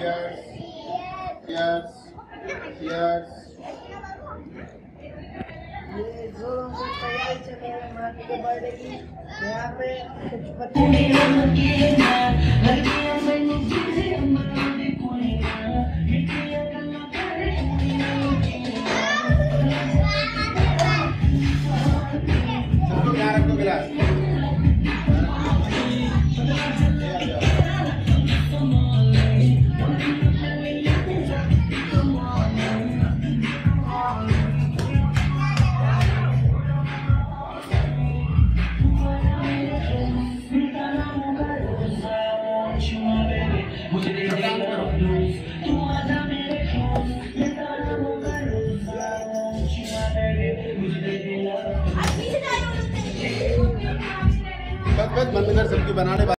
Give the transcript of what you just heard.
Yes. Yes. Yes. I'm gonna go. बंद सबकी बनाने